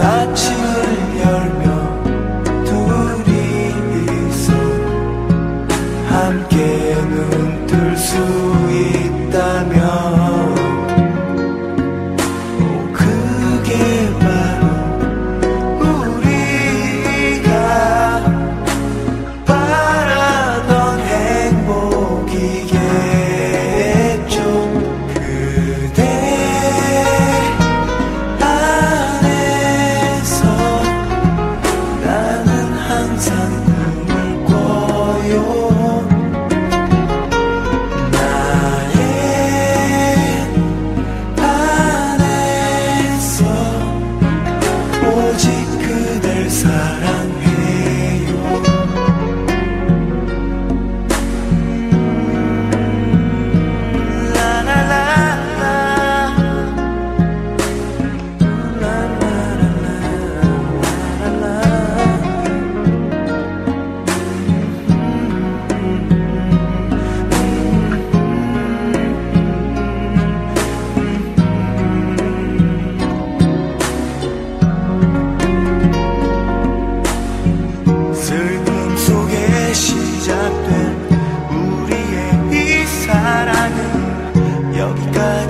아침을 열며 둘이서 함께 눈뜰 수 있다면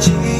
Jesus.